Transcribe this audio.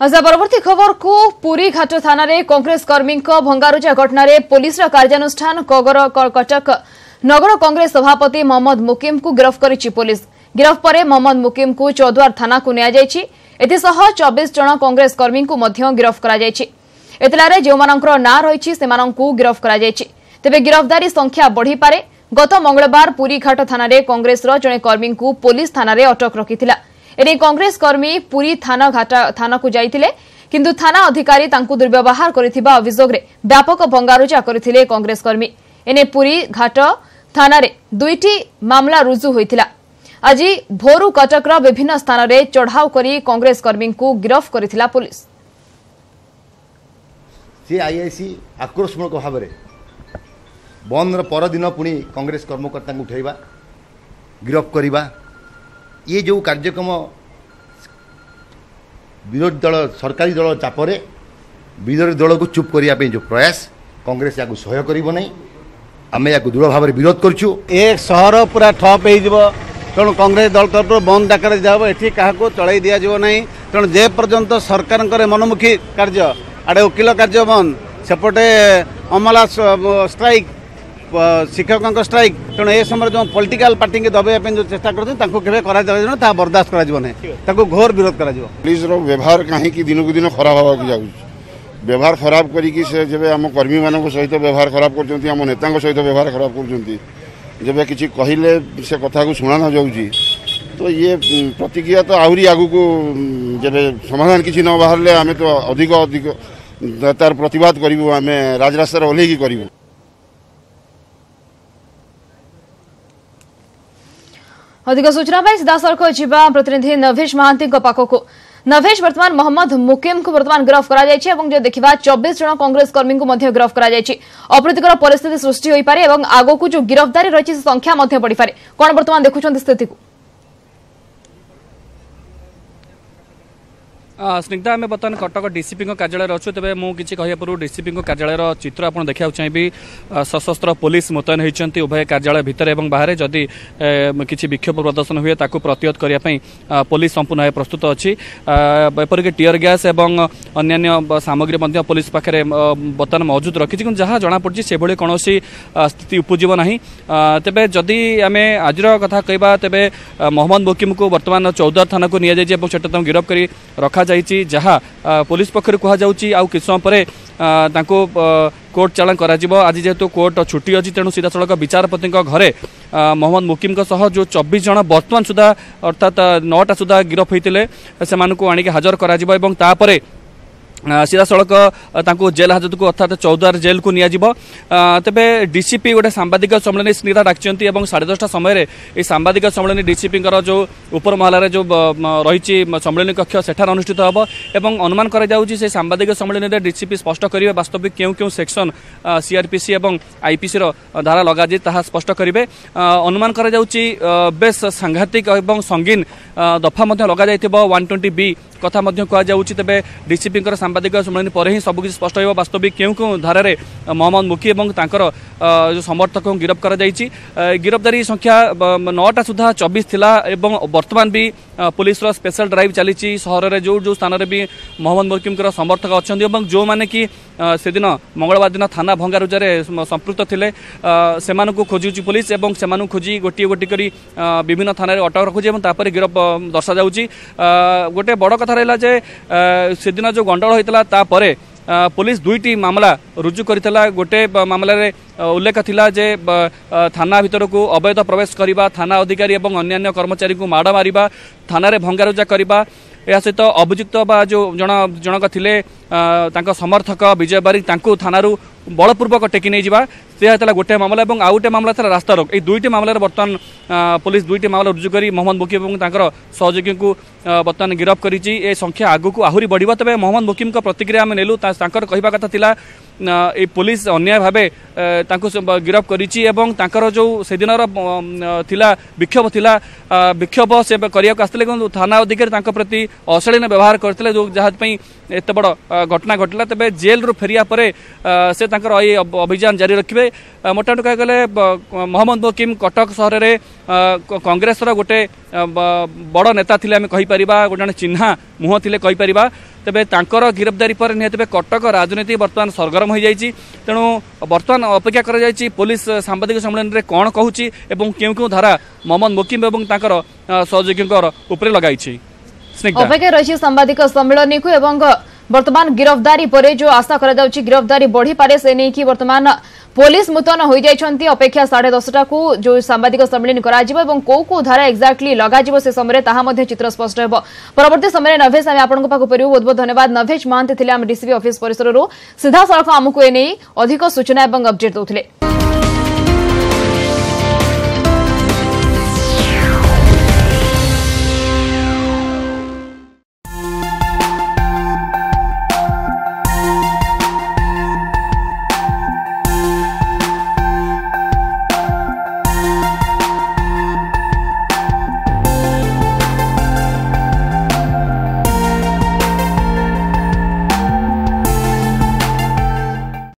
ଆଚ୍ଛା ପରବର୍ତ୍ତୀ ଖବରକୁ ପୁରୀ ଘାଟ ଥାନାରେ କଂଗ୍ରେସ କର୍ମୀଙ୍କ ଭଙ୍ଗାରୁଜା ଘଟଣାରେ ପୁଲିସର କାର୍ଯ୍ୟାନୁଷ୍ଠାନ କଗର କ- କଟକ। ନଗର କଂଗ୍ରେସ ସଭାପତି ମହମ୍ମଦ ମୁକିମଙ୍କୁ ଗିରଫ କରିଛି ପୁଲିସ। ଗିରଫ ପରେ ମହମ୍ମଦ ମୁକିମଙ୍କୁ ଚୌଦ୍ୱାର ଥାନାକୁ ନିଆଯାଇଛି। ଏଥିସହ ଚବିଶ ଜଣ କଂଗ୍ରେସ କର୍ମୀଙ୍କୁ ମଧ୍ୟ ଗିରଫ କରାଯାଇଛି। ଏତଲାରେ ଯେଉଁମାନଙ୍କର ନାଁ ରହିଛି ସେମାନଙ୍କୁ ଗିରଫ କରାଯାଇଛି। ତେବେ ଗିରଫଦାରୀ ସଂଖ୍ୟା ବଢ଼ିପାରେ। ଗତ ମଙ୍ଗଳବାର ପୁରୀ ଘାଟ ଥାନାରେ କଂଗ୍ରେସର ଜଣେ କର୍ମୀଙ୍କୁ ପୋଲିସ ଥାନାରେ ଅଟକ ରଖିଥିଲା। ଏନେଇ କଂଗ୍ରେସ କର୍ମୀ ପୁରୀ ଥାନାକୁ ଯାଇଥିଲେ। କିନ୍ତୁ ଥାନା ଅଧିକାରୀ ତାଙ୍କୁ ଦୁର୍ବ୍ୟବହାର କରିଥିବା ଅଭିଯୋଗରେ ବ୍ୟାପକ ଭଙ୍ଗାରୁଜା କରିଥିଲେ କଂଗ୍ରେସ କର୍ମୀ। ଏନେଇ ପୁରୀ ଘାଟ ଥାନାରେ ଦୁଇଟି ମାମଲା ରୁଜୁ ହୋଇଥିଲା। ଆଜି ଭୋରୁ କଟକର ବିଭିନ୍ନ ସ୍ଥାନରେ ଚଢ଼ାଉ କରି କଂଗ୍ରେସ କର୍ମୀଙ୍କୁ ଗିରଫ କରିଥିଲା ପୁଲିସ। ସେ ଆଇଆଇସି ଆକ୍ରୋଶମୂଳକ ଭାବରେ ବନ୍ଦର ପରଦିନ ପୁଣି କଂଗ୍ରେସ କର୍ମକର୍ତ୍ତାଙ୍କୁ ଉଠାଇବା ଗିରଫ କରିବା ଇଏ ଯେଉଁ କାର୍ଯ୍ୟକ୍ରମ ବିରୋଧୀ ଦଳ ସରକାରୀ ଦଳ ଚାପରେ ବିରୋଧୀ ଦଳକୁ ଚୁପ୍ କରିବା ପାଇଁ ଯେଉଁ ପ୍ରୟାସ କଂଗ୍ରେସ ଏହାକୁ ସହ୍ୟ କରିବ ନାହିଁ ଆମେ ଏହାକୁ ଦୃଢ଼ ଭାବରେ ବିରୋଧ କରୁଛୁ ଏ ସହର ପୁରା ଠପ୍ ହେଇଯିବ ତେଣୁ କଂଗ୍ରେସ ଦଳ ତରଫରୁ ବନ୍ଦ ଡାକରା ଦିଆହେବ ଏଠି କାହାକୁ ଚଳାଇ ଦିଆଯିବ ନାହିଁ ତେଣୁ ଯେ ପର୍ଯ୍ୟନ୍ତ ସରକାରଙ୍କର ମନମୁଖୀ କାର୍ଯ୍ୟ ଆଡ଼େ ଓକିଲ କାର୍ଯ୍ୟ ବନ୍ଦ ସେପଟେ ଅମଲା ଷ୍ଟ୍ରାଇକ୍ শিক্ষকঙ্ স্ট্রাইক তেমন এ সময় যে পলিটিকাল পার্টিকে দবাইয়া যে চেষ্টা করছেন তাঁকু কেবে করা তা বরদাস্ত করা না তাঁকু ঘোর বিরোধ করা পুলিশর ব্যবহার কাহিঁকি দিনকু দিন খারাপ হওয়া যাচ্ছে ব্যবহার খারাপ করিকি সে যেবে আম কর্মী মান সহিত ব্যবহার খারাপ করছেন আম নেতা সহিত ব্যবহার খারাপ করছেন যেবে কিছু কহিলে সে কথা শুনা না যাচ্ছি তো ইয়ে প্রতিক্রিয়া তো আহরি আগুকু যেবে সমাধান কিছু ন বাহারলে আমি তো অধিক অধিক তার প্রতিবাদ করবু আমি রাজরাস্তার ওহ্লাইকি করবু ଅଧିକ ସୂଚନା ପାଇଁ ସିଧାସଳଖ ଯିବା ପ୍ରତିନିଧି ନଭେଶ ମହାନ୍ତିଙ୍କ ପାଖକୁ। ନଭେଶ ବର୍ତ୍ତମାନ ମହମ୍ମଦ ମୁକିମଙ୍କୁ ବର୍ତ୍ତମାନ ଗିରଫ କରାଯାଇଛି ଏବଂ ଯଦି ଦେଖିବା ଚବିଶ ଜଣ କଂଗ୍ରେସ କର୍ମୀଙ୍କୁ ମଧ୍ୟ ଗିରଫ କରାଯାଇଛି। ଅପ୍ରୀତିକର ପରିସ୍ଥିତି ସୃଷ୍ଟି ହୋଇପାରେ ଏବଂ ଆଗକୁ ଯେଉଁ ଗିରଫଦାରୀ ରହିଛି ସେ ସଂଖ୍ୟା ମଧ୍ୟ ବଢ଼ିପାରେ। କ'ଣ ବର୍ତ୍ତମାନ ଦେଖୁଛନ୍ତି ସ୍ଥିତିକୁ? ସ୍ନିଗ୍ଧା ଆମେ ବର୍ତ୍ତମାନ କଟକ ଡିସିପିଙ୍କ କାର୍ଯ୍ୟାଳୟରେ ଅଛୁ। ତେବେ ମୁଁ କିଛି କହିବା ପୂର୍ବରୁ ଡିସିପିଙ୍କ କାର୍ଯ୍ୟାଳୟର ଚିତ୍ର ଆପଣ ଦେଖିବାକୁ ଚାହିଁବି। ଆ, ସଶସ୍ତ୍ର ପୋଲିସ ମୁତୟନ ହୋଇଛନ୍ତି ଉଭୟ କାର୍ଯ୍ୟାଳୟ ଭିତରେ ଏବଂ ବାହାରେ। ଯଦି ଏ, କିଛି ବିକ୍ଷୋଭ ପ୍ରଦର୍ଶନ ହୁଏ ତାକୁ ପ୍ରତିହତ କରିବା ପାଇଁ ଆ, ପୋଲିସ ସମ୍ପୂର୍ଣ୍ଣ ଭାବେ ପ୍ରସ୍ତୁତ ଅଛି। ଆ, ଏପରିକି ଟିୟର ଗ୍ୟାସ୍ ଏବଂ ଅନ୍ୟାନ୍ୟ ବ- ସାମଗ୍ରୀ ମଧ୍ୟ ପୋଲିସ ପାଖରେ ଅ, ବର୍ତ୍ତମାନ ମହଜୁଦ ରଖିଛି। କିନ୍ତୁ ଯାହା ଜଣାପଡ଼ିଛି ସେଭଳି କୌଣସି ଆ, ସ୍ଥିତି ଉପୁଜିବ ନାହିଁ। ଆ, ତେବେ ଯଦି ଆମେ ଆଜିର କଥା କହିବା ତେବେ ଆ, ମହମ୍ମଦ ମୁକିମକୁ ବର୍ତ୍ତମାନ ଚୌଦ୍ୱାର ଥାନାକୁ ନିଆଯାଇଛି ଏବଂ ସେଟା ତାଙ୍କୁ ଗିରଫ କରି ରଖାଯାଇଛି ଯାହା ଆ, ପୋଲିସ ପକ୍ଷରୁ କୁହାଯାଉଛି ଆଉ କିଛି ସମୟ ପରେ ଆ, ତାଙ୍କୁ ଆ, କୋର୍ଟ ଚାଲାଣ କରାଯିବ। ଆଜି ଯେହେତୁ କୋର୍ଟ ଛୁଟି ଅଛି ତେଣୁ ସିଧାସଳଖ ବିଚାରପତିଙ୍କ ଘରେ ଆ, ମହମ୍ମଦ ମୁକିମଙ୍କ ସହ ଯେଉଁ ଚବିଶ ଜଣ ବର୍ତ୍ତମାନ ସୁଦ୍ଧା ଅର୍ଥାତ୍ ଆ, ନଅଟା ସୁଦ୍ଧା ଗିରଫ ହୋଇଥିଲେ ସେମାନଙ୍କୁ ଆଣିକି ହାଜର କରାଯିବ ଏବଂ ତାପରେ ଆ, ସିଧାସଳଖ ତାଙ୍କୁ ଜେଲ୍ ହାଜତକୁ ଅର୍ଥାତ୍ ଚୌଦ୍ୱାର ଜେଲ୍କୁ ନିଆଯିବ। ତେବେ ଡିସିପି ଗୋଟେ ସାମ୍ବାଦିକ ସମ୍ମିଳନୀ ସ୍ନିଗ୍ଧା ଡାକିଛନ୍ତି ଏବଂ ସାଢ଼େ ଦଶଟା ସମୟରେ ଏହି ସାମ୍ବାଦିକ ସମ୍ମିଳନୀ ଡିସିପିଙ୍କର ଯେଉଁ ଉପର ମହଲାରେ ଯେଉଁ ରହିଛି ସମ୍ମିଳନୀ କକ୍ଷ ସେଠାରେ ଅନୁଷ୍ଠିତ ହେବ ଏବଂ ଅନୁମାନ କରାଯାଉଛି ସେ ସାମ୍ବାଦିକ ସମ୍ମିଳନୀରେ ଡିସିପି ସ୍ପଷ୍ଟ କରିବେ ବାସ୍ତବିକ କେଉଁ କେଉଁ ସେକ୍ସନ ସିଆର୍ପିସି ଏବଂ ଆଇପିସିର ଧାରା ଲଗାଯାଇଛି ତାହା ସ୍ପଷ୍ଟ କରିବେ। ଅନୁମାନ କରାଯାଉଛି ବେଶ ସାଂଘାତିକ ଏବଂ ସଙ୍ଗୀନ ଦଫା ମଧ୍ୟ ଲଗାଯାଇଥିବ ୱାନ୍ ଟ୍ୱେଣ୍ଟି ବି କଥା ମଧ୍ୟ କୁହାଯାଉଛି। ତେବେ ଡିସିପିଙ୍କର ସମ୍ମିଳନୀ ପରେ ହିଁ ସବୁକିଛି ସ୍ପଷ୍ଟ ହେବ। ବାସ୍ତବିକ କେଉଁ କେଉଁ ଧାରାରେ ଆ, ମହମ୍ମଦ ମୁଖି ଏବଂ ତାଙ୍କର ଆ, ଯେଉଁ ସମର୍ଥକଙ୍କୁ ଗିରଫ କରାଯାଇଛି। ଆ, ଗିରଫଦାରୀ ସଂଖ୍ୟା ବ- ନଅଟା ସୁଦ୍ଧା ଚବିଶ ଥିଲା ଏବଂ ବର୍ତ୍ତମାନ ବି ଆ, ପୋଲିସର ସ୍ପେଶାଲ ଡ୍ରାଇଭ୍ ଚାଲିଛି। ସହରରେ ଯେଉଁ ଯେଉଁ ସ୍ଥାନରେ ବି ମହମ୍ମଦ ମୁକିମଙ୍କର ସମର୍ଥକ ଅଛନ୍ତି ଏବଂ ଯେଉଁମାନେ କି ଆ, ସେଦିନ ମଙ୍ଗଳବାର ଦିନ ଥାନା ଭଙ୍ଗାରୁଜାରେ ସମ- ସମ୍ପୃକ୍ତ ଥିଲେ। ସେମାନଙ୍କୁ ଖୋଜୁଛି ପୋଲିସ ଏବଂ ସେମାନଙ୍କୁ ଖୋଜି ଗୋଟିଏ ଗୋଟିଏ କରି ବିଭିନ୍ନ ଥାନାରେ ଅଟକ ରଖୁଛି ଏବଂ ତାପରେ ଗିରଫ ଦର୍ଶାଯାଉଛି। ଆ, ଗୋଟେ ବଡ଼ କଥା ରହିଲା ଯେ ସେଦିନ ଯେଉଁ ଗଣ୍ଡଗୋଳ ହୋଇଥିଲା ତାପରେ ପୋଲିସ ଦୁଇଟି ମାମଲା ରୁଜୁ କରିଥିଲା। ଗୋଟେ ବ- ମାମଲାରେ ଉଲ୍ଲେଖ ଥିଲା ଯେ ଥାନା ଭିତରକୁ ଅବୈଧ ପ୍ରବେଶ କରିବା ଥାନା ଅଧିକାରୀ ଏବଂ ଅନ୍ୟାନ୍ୟ କର୍ମଚାରୀଙ୍କୁ ମାଡ଼ ମାରିବା ଥାନାରେ ଭଙ୍ଗାରୁଜା କରିବା ଏହା ସହିତ ଅଭିଯୁକ୍ତ ବା ଯେଉଁ ଜଣ ଜଣକ ଥିଲେ ତାଙ୍କ ସମର୍ଥକ ବିଜୟ ବାରିକ ତାଙ୍କୁ ଥାନାରୁ ବଳପୂର୍ବକ ଟେକି ନେଇଯିବା। ସେ ହେଇଥିଲା ଗୋଟିଏ ମାମଲା ଏବଂ ଆଉ ଗୋଟେ ମାମଲା ଥିଲା ରାସ୍ତାରୋକ ଏହି ଦୁଇଟି ମାମଲାରେ ବର୍ତ୍ତମାନ ଆ, ପୋଲିସ ଦୁଇଟି ମାମଲା ରୁଜୁ କରି ମହମ୍ମଦ ମୁକିମ ଏବଂ ତାଙ୍କର ସହଯୋଗୀଙ୍କୁ ଆ, ବର୍ତ୍ତମାନ ଗିରଫ କରିଛି ଏ ସଂଖ୍ୟା ଆଗକୁ ଆହୁରି ବଢ଼ିବ ତେବେ ମହମ୍ମଦ ମୁକିମଙ୍କ ପ୍ରତିକ୍ରିୟା ଆମେ ନେଲୁ ତା- ତାଙ୍କର କହିବା କଥା ଥିଲା ଆ, ଏହି ପୋଲିସ ଅନ୍ୟାୟ ଭାବେ ଆ, ତାଙ୍କୁ ସେ ବ- ଗିରଫ କରିଛି ଏବଂ ତାଙ୍କର ଯେଉଁ ସେଦିନର ବ- ଅ, ଥିଲା ବିକ୍ଷୋଭ ଥିଲା ଆ, ବିକ୍ଷୋଭ ସେ କରିବାକୁ ଆସିଥିଲେ କିନ୍ତୁ ଥାନା ଅଧିକାରୀ ତାଙ୍କ ପ୍ରତି ଅଶାଳୀନ ବ୍ୟବହାର କରିଥିଲେ ଯେଉଁ ଯାହା ପାଇଁ ଏତେ ବଡ଼ ଆ, ଘଟଣା ଘଟିଲା ତେବେ ମୋଟାମୋଟି କହିବାକୁ ଗଲେ ମହମ୍ମଦ ମୁକିମ କଟକ ସହରରେ କଂଗ୍ରେସର ଗୋଟେ ବଡ଼ ନେତା ଥିଲେ ଆମେ କହିପାରିବା ଗୋଟେ ଜଣେ ଚିହ୍ନା ମୁହଁ ଥିଲେ କହିପାରିବା। ତେବେ ତାଙ୍କର ଗିରଫଦାରୀ ପରେ ନିହାତି ଭାବେ କଟକ ରାଜନୀତି ବର୍ତ୍ତମାନ ସରଗରମ ହୋଇଯାଇଛି। ତେଣୁ ବର୍ତ୍ତମାନ ଅପେକ୍ଷା କରାଯାଇଛି ପୋଲିସ ସାମ୍ବାଦିକ ସମ୍ମିଳନୀରେ କ'ଣ କହୁଛି ଏବଂ କେଉଁ କେଉଁ ଧାରା ମହମ୍ମଦ ମୁକିମ ଏବଂ ତାଙ୍କର ସହଯୋଗୀଙ୍କର ଉପରେ ଲଗାଇଛି। ଅପେକ୍ଷା ରହିଛି ସାମ୍ବାଦିକ ସମ୍ମିଳନୀକୁ ଏବଂ ବର୍ତ୍ତମାନ ଗିରଫଦାରୀ ପରେ ଯୋଉ ଆଶା କରାଯାଉଛି ଗିରଫଦାରୀ ବଢିପାରେ ସେ ନେଇକି ବର୍ତ୍ତମାନ ପୋଲିସ ମୁତୟନ ହୋଇଯାଇଛନ୍ତି ଅପେକ୍ଷା ସାଢେ ଦଶଟାକୁ ଯୋଉ ସାମ୍ବାଦିକ ସମ୍ମିଳନୀ କରାଯିବ ଏବଂ କୋଉ କୋଉ ଧାରା ଏକ୍ଜାକ୍ଟଲି ଲଗାଯିବ ସେ ସମୟରେ ତାହା ମଧ୍ୟ ଚିତ୍ର ସ୍ପଷ୍ଟ ହେବ। ପରବର୍ତ୍ତୀ ସମୟରେ ନଭେଶ ଆମେ ଆପଣଙ୍କ ପାଖକୁ ଫେରିବୁ। ବହୁତ ବହୁତ ଧନ୍ୟବାଦ। ନଭେଶ ମହାନ୍ତି ଥିଲେ ଆମ ଡିସିପି ଅଫିସ ପରିସରରୁ। ସିଧାସଳଖ ଆମକୁ ଏ ନେଇ ଅଧିକ ସୂଚନା ଏବଂ ଅପଡେଟ୍ ଦେଉଥିଲେ।